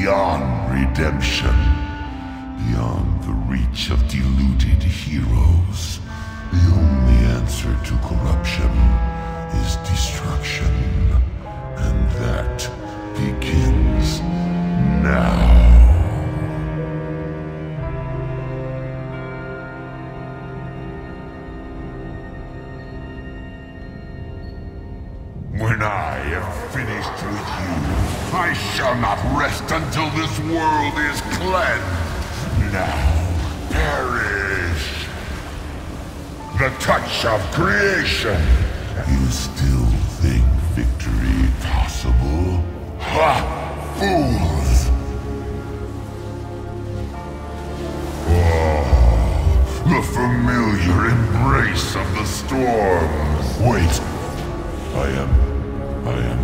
beyond redemption, beyond the reach of deluded heroes. The only answer to corruption is destruction, and that begins now. When I have finished with you, I shall not rest until this world is cleansed. Now, perish. The touch of creation. You still think victory possible? Ha! Fools! Oh, the familiar embrace of the storm. Wait. I am... I am...